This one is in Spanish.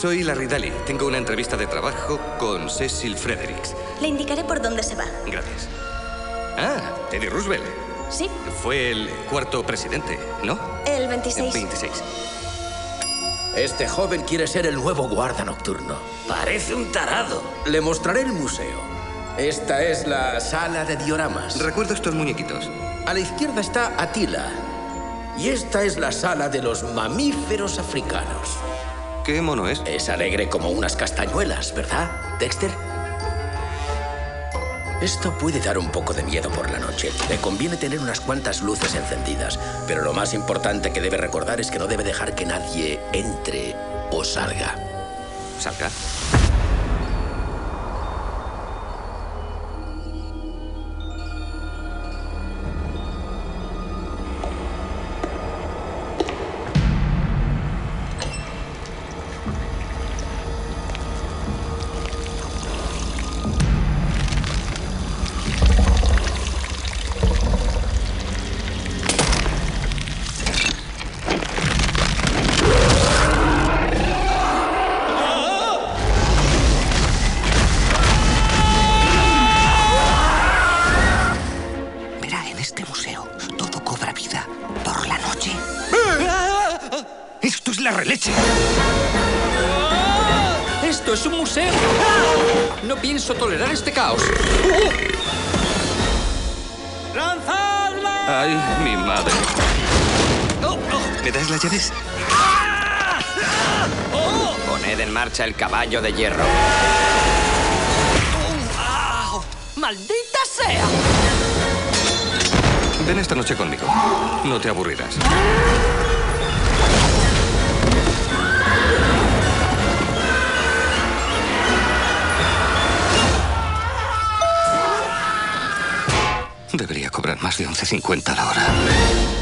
Soy Larry Daly. Tengo una entrevista de trabajo con Cecil Fredericks. Le indicaré por dónde se va. Gracias. Ah, Teddy Roosevelt. Sí, Fue el cuarto presidente, ¿no? el 26. 26. Este joven quiere ser el nuevo guarda nocturno. Parece un tarado. Le mostraré el museo. Esta es la sala de dioramas. Recuerdo estos muñequitos. A la izquierda está Atila. Y esta es la sala de los mamíferos africanos. ¿Qué mono es? Es alegre como unas castañuelas, ¿verdad, Dexter? Esto puede dar un poco de miedo por la noche. Le conviene tener unas cuantas luces encendidas. Pero lo más importante que debe recordar es que no debe dejar que nadie entre o salga. Salga. La releche! ¡Esto es un museo! No pienso tolerar este caos. ¡Ay, mi madre! ¿Me das las llaves? Poned en marcha el caballo de hierro. ¡Maldita sea! Ven esta noche conmigo. No te aburrirás. Debería cobrar más de 11.50 la hora.